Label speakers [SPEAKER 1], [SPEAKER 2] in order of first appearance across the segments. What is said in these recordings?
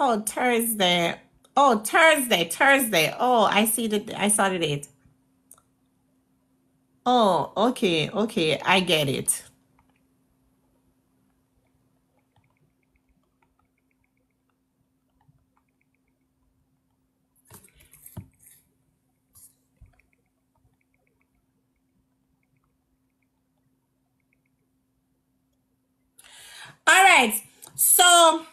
[SPEAKER 1] Oh, Thursday. Oh, Thursday, Thursday. Oh, I see the I saw the date. Oh, okay, okay, I get it. All right. So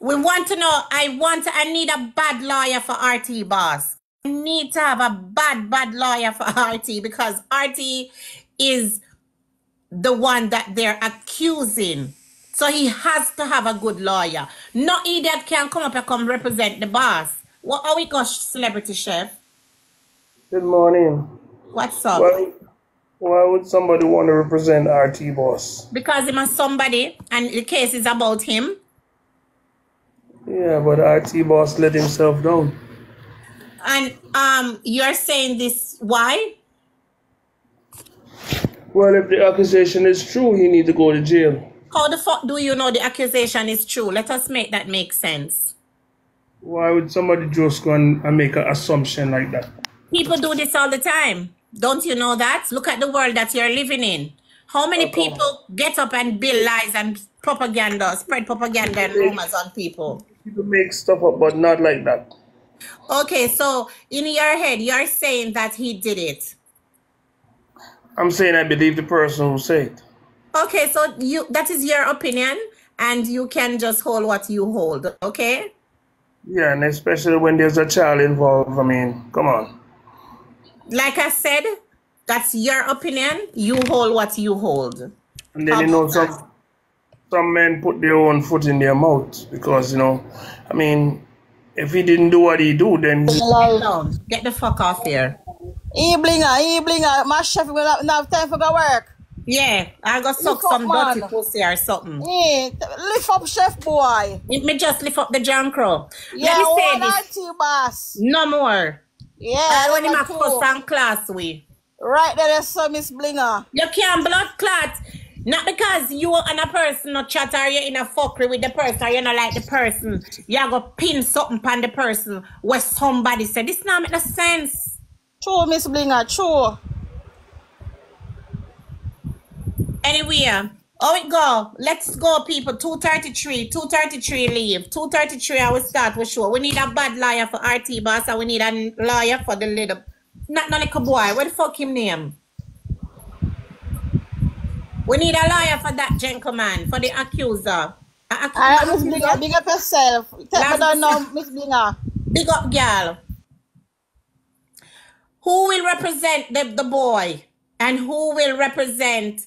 [SPEAKER 1] we want to know, I want, I need a bad lawyer for RT, boss. I need to have a bad, bad lawyer for RT because RT is the one that they're accusing. So he has to have a good lawyer. No idiot can come up and come represent the boss. What are we got, celebrity chef?
[SPEAKER 2] Good morning.
[SPEAKER 1] What's up?
[SPEAKER 2] Why, why would somebody want to represent RT Boss?
[SPEAKER 1] Because him a somebody and the case is about him.
[SPEAKER 2] Yeah, but RT Boss let himself down.
[SPEAKER 1] And um you're saying this why?
[SPEAKER 2] Well, if the accusation is true, he need to go to jail.
[SPEAKER 1] How the fuck do you know the accusation is true? Let us make that make sense.
[SPEAKER 2] Why would somebody just go and, and make an assumption like that?
[SPEAKER 1] People do this all the time. Don't you know that? Look at the world that you're living in. How many people get up and build lies and propaganda, spread propaganda and rumors on people?
[SPEAKER 2] People make stuff up, but not like that.
[SPEAKER 1] Okay, so in your head, you're saying that he did it.
[SPEAKER 2] I'm saying I believe the person who said it.
[SPEAKER 1] Okay, so you that is your opinion, and you can just hold what you hold. Okay.
[SPEAKER 2] Yeah, and especially when there's a child involved. I mean, come on.
[SPEAKER 1] Like I said, that's your opinion. You hold what you hold.
[SPEAKER 2] And then
[SPEAKER 1] How
[SPEAKER 2] you know some some men put their own foot in their mouth because you know, I mean, if he didn't do what he do, then
[SPEAKER 1] Sit. Get the fuck off here.
[SPEAKER 3] E blinger, ah, e blinger. Ah. My chef will not, not have time for go work.
[SPEAKER 1] Yeah, I go suck
[SPEAKER 3] Lift up,
[SPEAKER 1] some dirty
[SPEAKER 3] man.
[SPEAKER 1] pussy or something.
[SPEAKER 3] Yeah, lift up chef boy.
[SPEAKER 1] Let me just lift up the jam crow. Let
[SPEAKER 3] Yeah,
[SPEAKER 1] me say this.
[SPEAKER 3] RT boss.
[SPEAKER 1] No more.
[SPEAKER 3] Yeah,
[SPEAKER 1] I want him
[SPEAKER 3] number
[SPEAKER 1] a cuss and class we.
[SPEAKER 3] Right there, there's some Miss Blinga.
[SPEAKER 1] You can't blood clot. Not because you and a person no chat or you in a fuckery with the person or you not like the person. You go pin something on the person where somebody said this not make no sense.
[SPEAKER 3] True, Miss Blinga, true.
[SPEAKER 1] Anyway, how it go? Let's go, people. 233, 233 leave. 233 I will start with sure. We need a bad lawyer for RT boss and we need a lawyer for the little not no little boy. What the fuck him name? We need a lawyer for that gentleman, for the accuser. A accu-
[SPEAKER 3] Alright, Miss Blinga,
[SPEAKER 1] accuser.
[SPEAKER 3] big up yourself. Take me
[SPEAKER 1] Last
[SPEAKER 3] down now, Miss Blinga.
[SPEAKER 1] Big up, girl. Who will represent the, the boy? And who will represent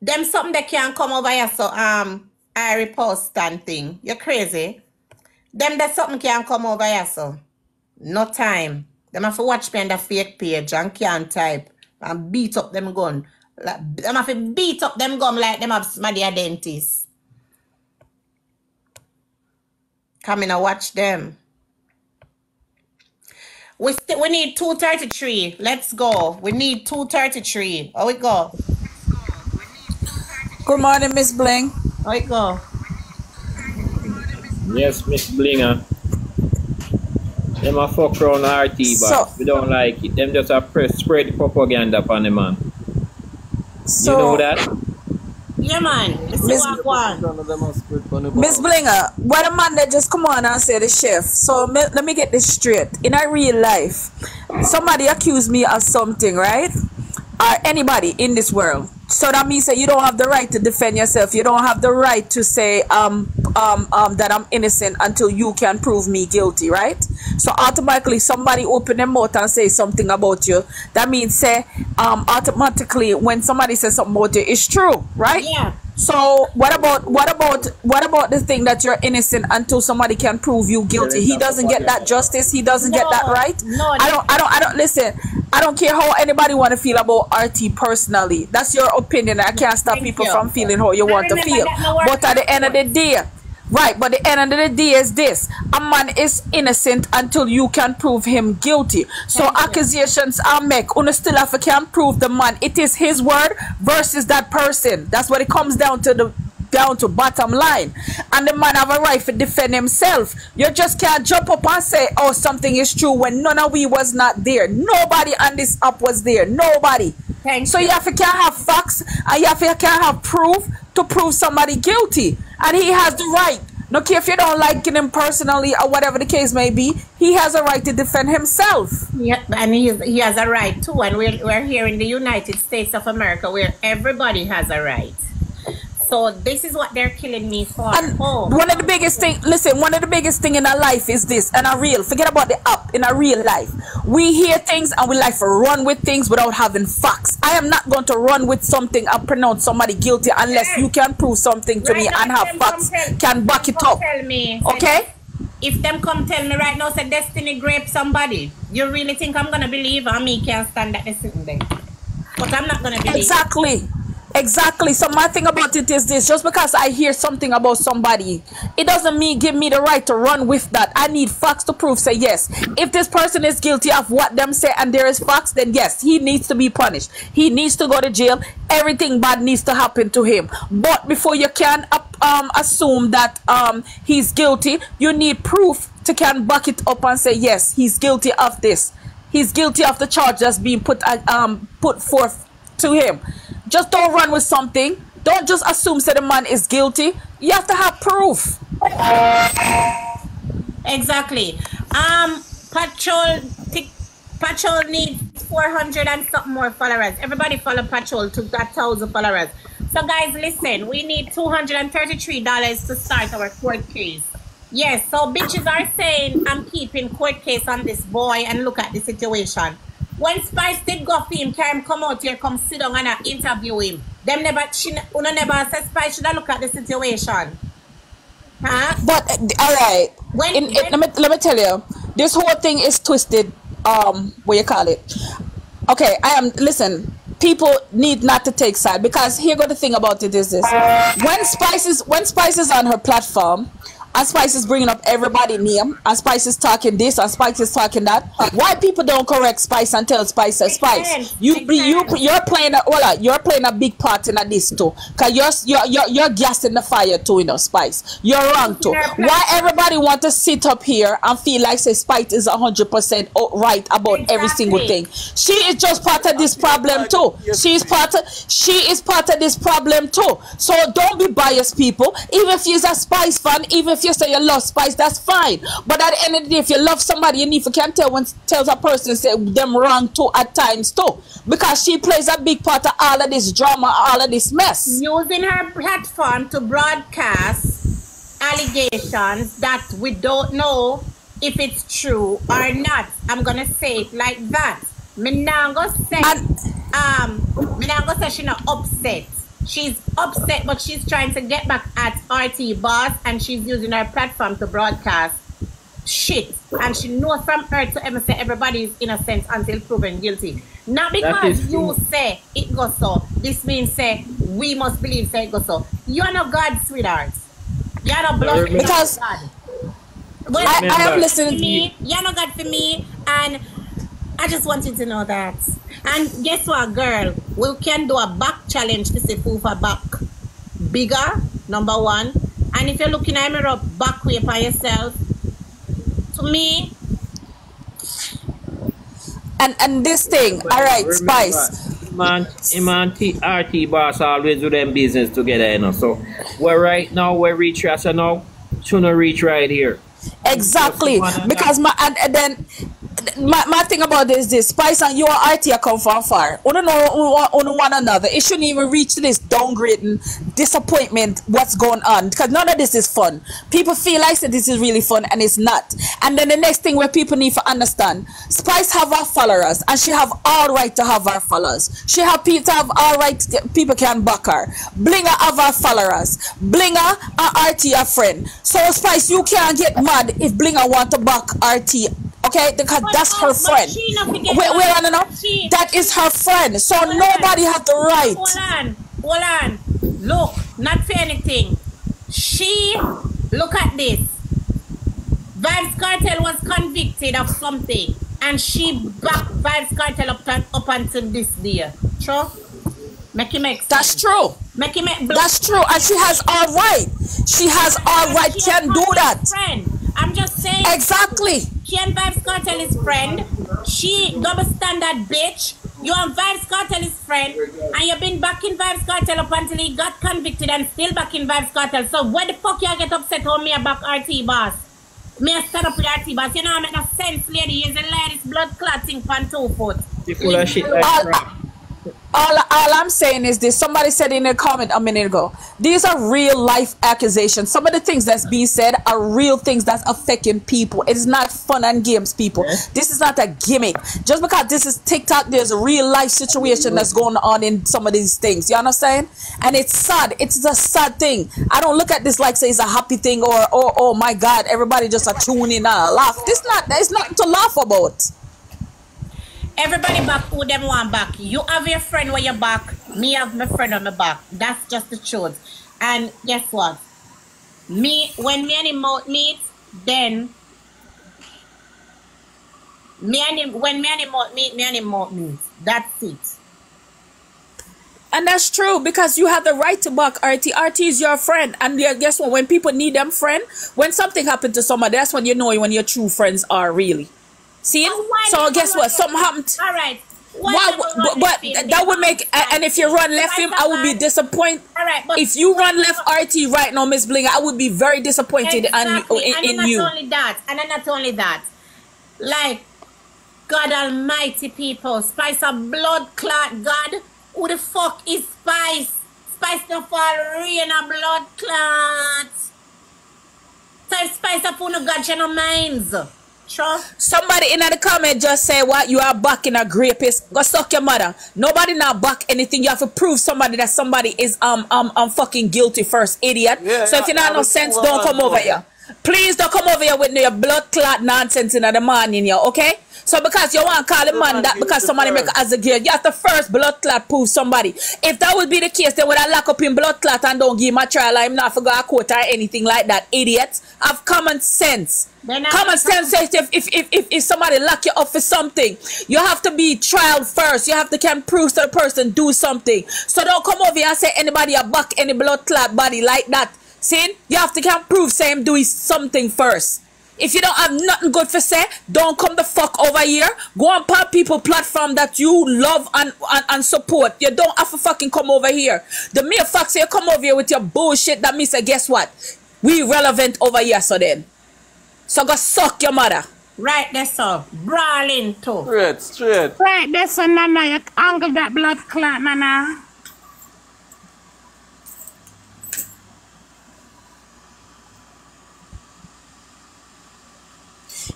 [SPEAKER 1] them something that can't come over here so um I repost and thing. You're crazy. Them that something can't come over here so. No time. Them have to watch me on the fake page and can't type and beat up them gun. Like, them have to beat up them gun like them have smaddy a dentist. Come in and watch them. We st- we need 233. Let's go. We need 233. Oh, we go?
[SPEAKER 4] Good morning, Miss Bling.
[SPEAKER 1] Oh, we go?
[SPEAKER 5] Yes, Miss Blinga. Them a fuck around RT, but
[SPEAKER 4] So,
[SPEAKER 5] we don't like it. Them just a press spread propaganda upon the man. You know that?
[SPEAKER 1] Yeah, man.
[SPEAKER 4] Miss
[SPEAKER 1] what one.
[SPEAKER 6] None of them are spread on the
[SPEAKER 4] Miss. Blinga, what a man that just come on and say the chef. So me, let me get this straight. In a real life, somebody accuse me of something, right? Or anybody in this world. So that means that you don't have the right to defend yourself. You don't have the right to say um um um that I'm innocent until you can prove me guilty, right? So automatically somebody open their mouth and say something about you. That means say um automatically when somebody says something about you, it's true, right?
[SPEAKER 1] Yeah.
[SPEAKER 4] So what about what about what about the thing that you're innocent until somebody can prove you guilty? He doesn't get that justice. He doesn't get that right.
[SPEAKER 1] no,
[SPEAKER 4] I don't. I don't. I don't listen. I don't care how anybody want to feel about RT personally. That's your opinion. I can't stop
[SPEAKER 1] Thank
[SPEAKER 4] people
[SPEAKER 1] you.
[SPEAKER 4] from feeling how you want to feel.
[SPEAKER 1] that no work
[SPEAKER 4] But at the end of the day, Right, but the end of the day is this: a man is innocent until you can prove him guilty. So
[SPEAKER 1] Thank you.
[SPEAKER 4] accusations are made. Una still have can prove the man. It is his word versus that person. That's what it comes down to the down to bottom line. And the man have a right to defend himself. You just can't jump up and say, oh, something is true when none of we was not there. Nobody on this app was there. Nobody.
[SPEAKER 1] Thank
[SPEAKER 4] so
[SPEAKER 1] you.
[SPEAKER 4] you have to can have facts and you have to can have proof to prove somebody guilty. And he has the right. No care if you don't like him personally or whatever the case may be, he has a right to defend himself.
[SPEAKER 1] Yeah, and he, he has a right too. And we're, we're here in the United States of America where everybody has a right. So this is what they're killing me for.
[SPEAKER 4] And
[SPEAKER 1] oh,
[SPEAKER 4] one of the biggest thing, listen, one of the biggest thing in our life is this, and a real, forget about the app, in a real life. We hear things and we like to run with things without having facts. I am not going to run with something and pronounce somebody guilty unless you can prove something to me
[SPEAKER 1] Right now,
[SPEAKER 4] and have facts,
[SPEAKER 1] tell-
[SPEAKER 4] can back it up.
[SPEAKER 1] Tell me,
[SPEAKER 4] Okay?
[SPEAKER 1] If them come tell me right now, say Destiny grape somebody, you really think I'm gonna believe I me can't stand that they sitting there? But I'm not gonna believe.
[SPEAKER 4] Exactly. Exactly. So my thing about it is this: just because I hear something about somebody, it doesn't mean give me the right to run with that. I need facts to prove. Say yes. If this person is guilty of what them say and there is facts, then yes, he needs to be punished. He needs to go to jail. Everything bad needs to happen to him. But before you can um, assume that um, he's guilty, you need proof to can back it up and say yes, he's guilty of this. He's guilty of the charge that's being put uh, um put forth to him. Just don't run with something. Don't just assume that the man is guilty. You have to have proof.
[SPEAKER 1] Exactly. Um, Patrol, Patrol needs 400 and something more followers. Everybody follow Patrol to that thousand followers. So guys, listen, we need $233 to start our court case. Yes, so bitches are saying I'm keeping court case on this boy and look at the situation. When Spice did go for him, come out here, come sit down and uh, interview him. Them never, she, una never said Spice should have look at the situation. Huh?
[SPEAKER 4] But uh, all right,
[SPEAKER 1] When-
[SPEAKER 4] in, in- let me let me tell you, this whole thing is twisted. Um, what you call it? Okay, I am. Listen, people need not to take side because here go the thing about it is this: when Spice is when Spice is on her platform. And Spice is bringing up everybody name, and Spice is talking this, and Spice is talking that. Why people don't correct Spice and tell Spice as Spice? You be you. You're playing a well, you're playing a big part in this too. Cause you're you're you're, you're gassing the fire too, you know, Spice. You're wrong too. Why everybody want to sit up here and feel like say Spice is hundred percent right about every single thing? She is just part of this problem too. She is part of she is part of this problem too. So don't be biased, people. Even if you're a Spice fan, even if you say you love Spice, that's fine. But at the end of the day, if you love somebody, you need to can tell when tells a person say them wrong too at times too, because she plays a big part of all of this drama, all of this mess.
[SPEAKER 1] using her platform to broadcast allegations that we don't know if it's true or not. I'm gonna say it like that. Me now go say
[SPEAKER 4] And-
[SPEAKER 1] um me now go say she not upset. She's upset, but she's trying to get back at RT boss and she's using her platform to broadcast shit. And she knows from her to ever say everybody is innocent until proven guilty. Not because you say it goes so. This means say we must believe say it goes so. You're not God, sweetheart. You're not blood.
[SPEAKER 4] Because-
[SPEAKER 1] God. Well,
[SPEAKER 4] I, I have listened to
[SPEAKER 1] me, you're not God for me, and I just want you to know that. And guess what, girl? We can do a back challenge to see who for back bigger, number one. And if you're looking at me mirror back way by yourself, to me,
[SPEAKER 4] And and this thing, all right,
[SPEAKER 5] Remember,
[SPEAKER 4] Spice.
[SPEAKER 5] Man, him and T, RT boss always do them business together, you know. So, we're right now, we're reach as of now, shouldn't reach right here.
[SPEAKER 4] Exactly.
[SPEAKER 5] Just one and
[SPEAKER 4] Because my and, and then my, my thing about this is this Spice and you and RT come from far. We don't know on, on one another. It shouldn't even reach to this downgrading disappointment what's going on. Because none of this is fun. People feel like that this is really fun and it's not. And then the next thing where people need to understand, Spice have her followers and she have all right to have her followers. She have people have all right people can back her. Blinga have her followers. Blinga and RT are friend. So Spice, you can't get mad if Blinga want to back RT. Okay, because
[SPEAKER 1] But-
[SPEAKER 4] that's uh,
[SPEAKER 1] her
[SPEAKER 4] friend.
[SPEAKER 1] she not forget
[SPEAKER 4] Wait, wait,
[SPEAKER 1] that.
[SPEAKER 4] no, no, That is her friend. So
[SPEAKER 1] Hold on.
[SPEAKER 4] nobody have the right.
[SPEAKER 1] Hold on, hold on. Look, not for anything. She Look at this. Vybz Kartel was convicted of something, and she backed Vybz Kartel up, up until this day. True? Make it make sense.
[SPEAKER 4] That's true.
[SPEAKER 1] Make it make
[SPEAKER 4] That's true. And she has all right. She has all right. Can do that.
[SPEAKER 1] Friend. I'm just saying.
[SPEAKER 4] Exactly.
[SPEAKER 1] She and Vybz Kartel is friend. She double standard bitch. You and Vybz Kartel is friend, and you've been back in Vybz Kartel up until he got convicted and still back in Vybz Kartel. So where the fuck y'all get upset on me about RT boss? Me a stand up with RT boss. You know I make no sense, lady. He's a ladies blood clotting pan two foot.
[SPEAKER 5] She full of shit like uh,
[SPEAKER 4] All, all, I'm saying is this. Somebody said in a comment a minute ago. These are real life accusations. Some of the things that's being said are real things that's affecting people. It's not fun and games, people. This is not a gimmick. Just because this is TikTok, there's a real life situation that's going on in some of these things. You understand? And it's sad. It's a sad thing. I don't look at this like say it's a happy thing or oh oh my god, everybody just a tune in and laugh. This not there's nothing to laugh about.
[SPEAKER 1] Everybody back who them want back. You have your friend where you back. Me have my friend on my back. That's just the truth. And guess what? Me when me and him out meet, then me and him when me and him out meet, me and him out meet. That's it.
[SPEAKER 4] And that's true because you have the right to buck RT. RT is your friend. And guess what? When people need them friend, when something happened to somebody, that's when you know when your true friends are really. See? So guess what? Something happened.
[SPEAKER 1] All right. Why
[SPEAKER 4] but, but that would make, and if you run left him, I would be disappointed.
[SPEAKER 1] All right, but
[SPEAKER 4] If you run left RT right now, Miss Bling, I would be very disappointed
[SPEAKER 1] Exactly.
[SPEAKER 4] in,
[SPEAKER 1] and
[SPEAKER 4] in,
[SPEAKER 1] not
[SPEAKER 4] in you.
[SPEAKER 1] only that, and then not only that, like God Almighty people, Spice of blood clot God. Who the fuck is Spice? Spice no fall rain a blood clot. So Spice up on God, she no minds. Sure.
[SPEAKER 4] Somebody in the comment just say what you are back in a rapist. Go suck your mother. Nobody not back anything. You have to prove somebody that somebody is um um um fucking guilty first, idiot.
[SPEAKER 3] Yeah,
[SPEAKER 4] so if you
[SPEAKER 3] yeah,
[SPEAKER 4] not no sense, don't come over here. Please don't come over here with your blood clot nonsense in the morning, here, okay? So because you want to call the man that because somebody make as a girl, you have to first blood clot prove somebody. If that would be the case, then would I lock up in blood clot and don't give him a trial? I'm not for go a court or anything like that, idiot. Have common sense. Common sense says if, if, if, if, if somebody lock you up for something, you have to be trial first. You have to can prove to the person do something. So don't come over here and say anybody a buck any blood clot body like that. See? You have to can prove say him do something first. If you don't have nothing good for say, don't come the fuck over here. Go on pop people platform that you love and, and, and support. You don't have to fucking come over here. The mere fact say you come over here with your bullshit that means say guess what? We relevant over here so then. So go suck your mother.
[SPEAKER 1] Right there, so. Brawling too.
[SPEAKER 3] Straight, straight.
[SPEAKER 6] Right, this one, Nana, you angle that blood clot, Nana.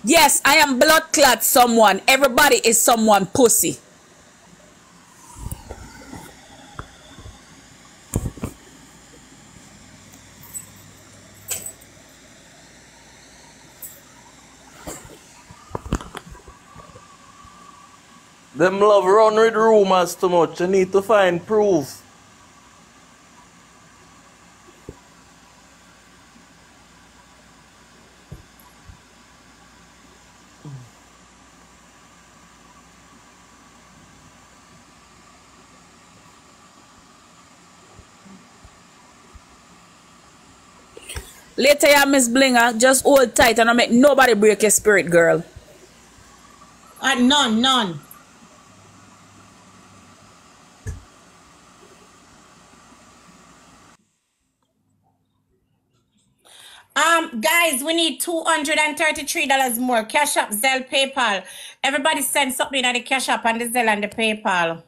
[SPEAKER 4] Yes, I am blood clot someone. Everybody is someone pussy.
[SPEAKER 3] Them love run with rumors too much. You need to find proof.
[SPEAKER 4] Later, yeah, Miss Blinga, just hold tight and don't make nobody break your spirit, girl.
[SPEAKER 1] Uh, none, none. Um, guys, we need two hundred and thirty-three dollars more. Cash App, Zelle, PayPal. Everybody send something at the Cash App and the Zelle and the PayPal.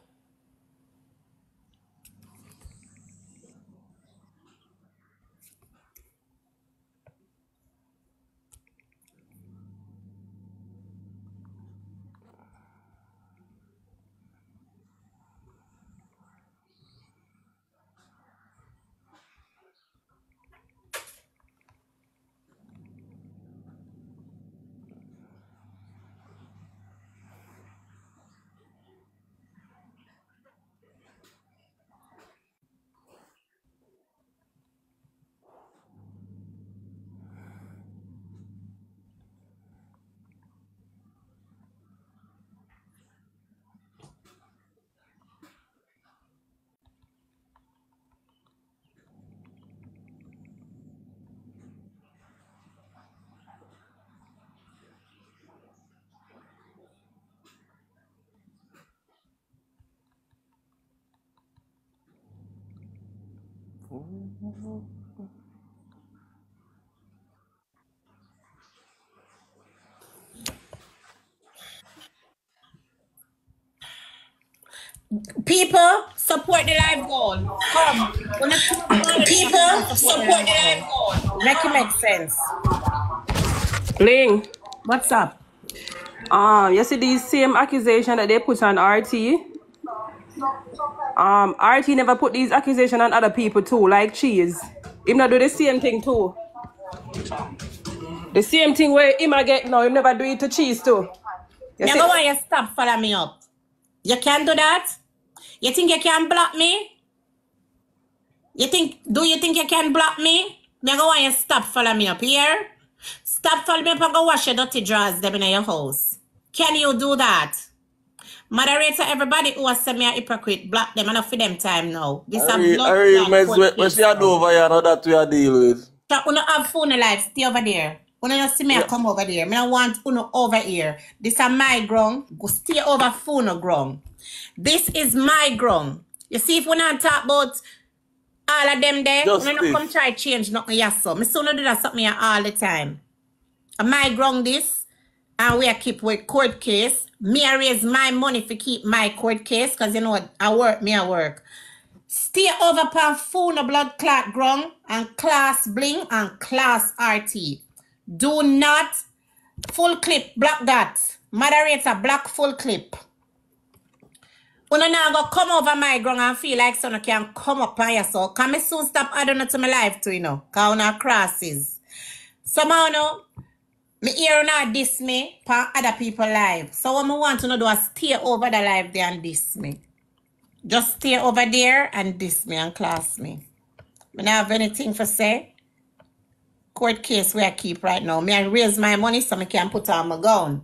[SPEAKER 1] People support the live goal. Come. People support the live goal. Make it make sense.
[SPEAKER 7] Ling,
[SPEAKER 1] What's up?
[SPEAKER 7] um, you see these same accusation that they put on RT? Um, RT never put these accusation on other people too, like Cheese. Him not do the same thing too. The same thing where him a get now, him never do it to Cheese too. You
[SPEAKER 1] go want you stop follow me up. You can't do that? You think you can block me? You think do you think you can block me? Me go want you stop follow me up here. Stop follow me up and go wash your dirty drawers them in your house. Can you do that? Moderator, everybody who has sent me a hypocrite, block them enough for them time now. This a
[SPEAKER 3] Ari,
[SPEAKER 1] blood
[SPEAKER 3] Ari,
[SPEAKER 1] clot
[SPEAKER 3] mess
[SPEAKER 1] court
[SPEAKER 3] what what
[SPEAKER 1] case
[SPEAKER 3] she do over here now that we are deal with.
[SPEAKER 1] So, uno have phone life, stay over there. Uno not see me I come over there. Me not want uno over here. This is my ground. Go stay over phone ground. This is my ground. You see, if we not talk about all of them there, uno not
[SPEAKER 3] Justice.
[SPEAKER 1] come try change nothing yes so. Me soon do that something all the time. And my ground this, and we keep with court case. Me I raise my money for keep my court case, cause you know what, I work, me I work. Stay over pan phone blood clot ground and class bling and class RT. Do not full clip block that. Moderator block full clip. Una now go come over my ground and feel like someone can come up on yourself. Come soon stop adding to my life too, you know. Cause una crosses. Somehow no, me hear not diss me pan other people live. So what me want to know do is stay over the live there and diss me. Just stay over there and diss me and class me. Me not have anything for say. Court case where I keep right now. Me I raise my money so me can put on my gown.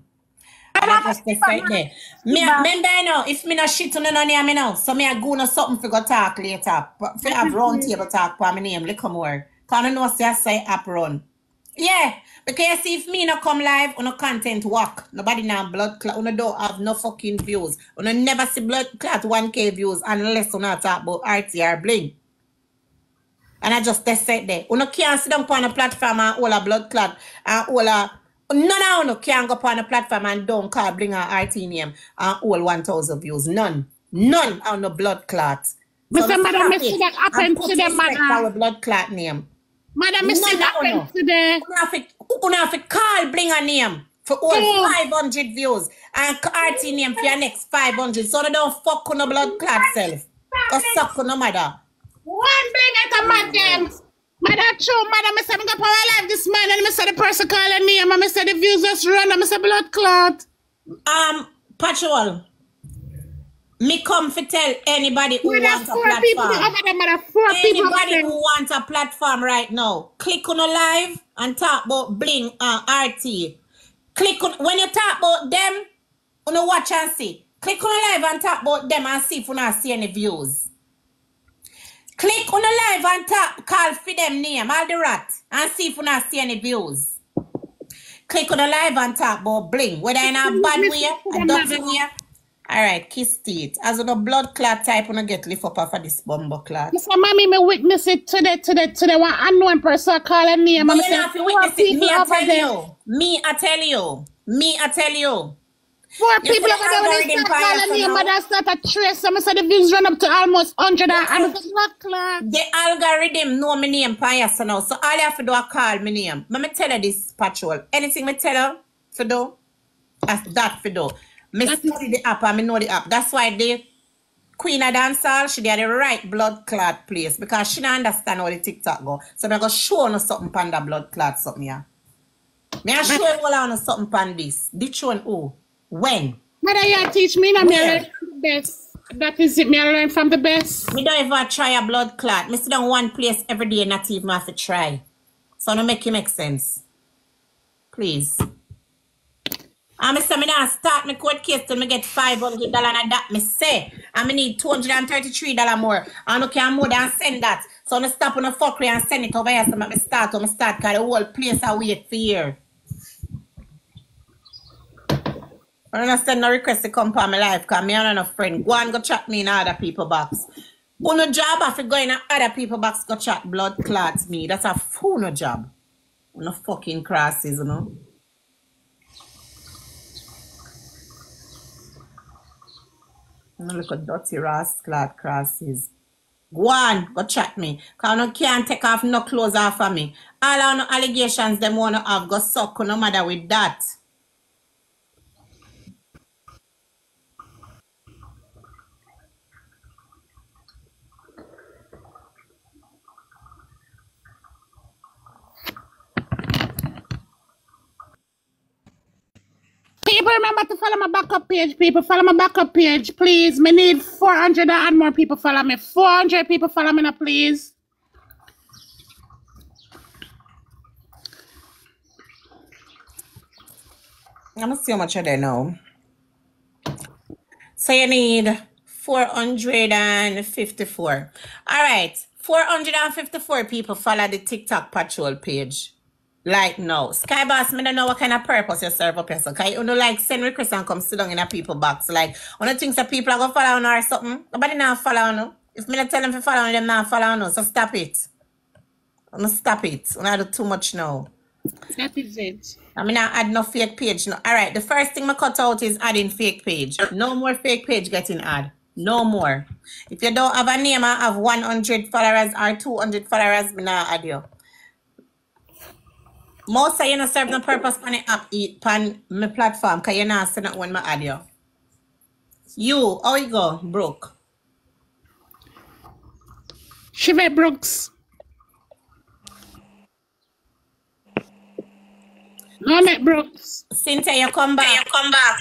[SPEAKER 1] And I just stay right there. Me remember I know if me not shit on none of me now. So me I go no something for go talk later. But for have round table talk for my name. Look come more. Cause I know say I say app run. Yeah, because if me not come live on a content walk, nobody now blood clot, on don't have no fucking views. On never see blood clot 1k views unless on talk about RTR bling. And I just test it there. You can't sit down on a platform and all a blood clot and all a none of you can go on a platform and don't call bling a RT name and all 1000 views. None. None on the blood clot.
[SPEAKER 6] Mr.
[SPEAKER 1] let's
[SPEAKER 6] Madam, Mr. that happened
[SPEAKER 1] put
[SPEAKER 6] to them,
[SPEAKER 1] respect
[SPEAKER 6] madam.
[SPEAKER 1] our blood clot name.
[SPEAKER 6] Madam, Mr. That
[SPEAKER 1] of
[SPEAKER 6] today.
[SPEAKER 1] Have to, have to call bling a name for all
[SPEAKER 6] Yeah.
[SPEAKER 1] 500 views and RT name for your next 500 so they don't fuck on the blood clot self. Go suck on the mother.
[SPEAKER 6] One bring it a madam. Madam, true, madam, I said, I'm going to power live this man, and I said, the person call a name, and I said, the views just run, and I said, blood clot.
[SPEAKER 1] Um, Patrol, me come to tell anybody who wants a platform.
[SPEAKER 6] over there, madam, four people
[SPEAKER 1] Anybody who wants a platform right now, click on a live and talk about Bling and RT. Click on when you talk about them, you know watch and see. Click on a live and talk about them and see if you not see any views. Click on a live and talk, call for them name, all the rat, and see if you not see any views. Click on the live and talk about bling, whether in a bad way, a dirty way. Alright, kiss teeth. As on a blood clot type, when I get lift up off of this bumbo clot.
[SPEAKER 6] Mr. Mommy, me witness it today, today, today. One unknown person call a name. I
[SPEAKER 1] you
[SPEAKER 6] said,
[SPEAKER 1] not have to witness it. Me, I tell you. Me, I tell you. Me, I tell you.
[SPEAKER 6] Four
[SPEAKER 1] You
[SPEAKER 6] people over there when they start calling me, and I start a trace. And I said the views run up to almost 100. And I said, blood clot.
[SPEAKER 1] The algorithm know my name yes now. So all you have to do is call my name. Let me tell you this, Patrol. Anything me tell her for do, that's that for do. Me
[SPEAKER 6] That is-
[SPEAKER 1] study the app and me know the app. That's why the Queen of Dancehall, she did the right blood clot place because she don't understand how the TikTok go. So me go show her something pan that blood clot something here. Me I show you all on something pan this. This one who? When?
[SPEAKER 6] Mother, you teach me, and me I
[SPEAKER 1] Where?
[SPEAKER 6] learn from the best. That is it, me I learn from the best.
[SPEAKER 1] Me don't even try a blood clot. Me sit down one place every day, and not even have to try. So no make it make sense. Please. Me say me now start my court case till me get five hundred dollar and that me say. And me need two hundred and thirty three dollar more. And no can more than send that. So me stop on the fuckery and send it over here so me start me start cause the whole place I wait for year. I don't send no request to come for my life because me and a friend. Go and go chat me in other people box. Uno job have to go in other people box go chat blood clots me. That's a fool no job. Uno fucking crosses, you know. Uno look at dirty rascal crosses. Go on, go chat me. Cause no can't take off no clothes off of me. All our no allegations them wanna have go suck no matter with that.
[SPEAKER 6] People remember to follow my backup page. People follow my backup page, please. Me need 400 and more people follow me. 400 people follow me now, please.
[SPEAKER 1] I'm gonna see how much are there now. So you need 454. All right. 454 people follow the TikTok patrol page. Like now. Skyboss, me don't know what kind of purpose you serve up here. So can you know, like send requests and come sit down in a people box. Like one of the things that people are gonna follow on or something. Nobody now follow on. If me not tell them to follow on, them now follow on. So stop it. I'm gonna stop it. I'm not do too much now.
[SPEAKER 6] That is it.
[SPEAKER 1] I mean, I add no fake page. No. All right. The first thing I cut out is adding fake page. No more fake page getting add. No more. If you don't have a name, I have 100 followers or 200 followers, me not add you. Most of you not serve no purpose on the app, eat pan my platform, cause you're not send out when I add you. You, how you go, Brooke?
[SPEAKER 6] Shivet Brooks. Mohamed Brooks.
[SPEAKER 1] Cynthia, you come back.
[SPEAKER 8] You come back.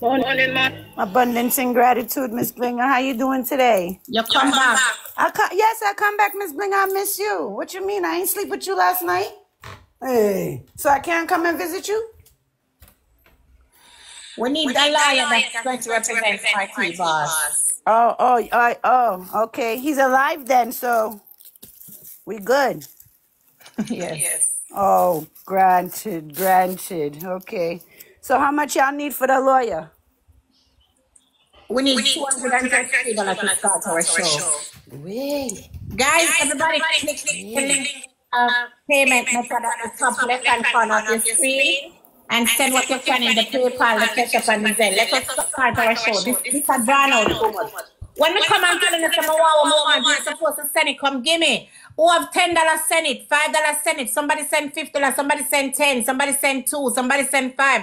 [SPEAKER 6] Morning, man.
[SPEAKER 8] Abundance and gratitude, Miss Blinga. How you doing today?
[SPEAKER 1] You come back.
[SPEAKER 8] I co- yes, I come back, Miss Blinga. I miss you. What you mean? I ain't sleep with you last night. Hey, so I can't come and visit you?
[SPEAKER 1] We need a lawyer that's going to represent party boss.
[SPEAKER 8] Oh, oh, oh, oh. Okay, he's alive then, so we good.
[SPEAKER 1] yes.
[SPEAKER 8] Oh, granted, granted. Okay. So how much y'all need for the lawyer?
[SPEAKER 1] We need $230 to start our show.
[SPEAKER 8] Really?
[SPEAKER 1] Guys, everybody click the link uh, payment method at the top left hand corner of your screen and send what you can in the PayPal, the App, and the Zelle. Let us start our show. This, this has drawn out too much. When we come and tell you that wow, wow, you're supposed to send it, come give me. Who have ten dollars send it, five dollars send it, somebody send fifty dollars, somebody send ten, somebody send two, somebody send five.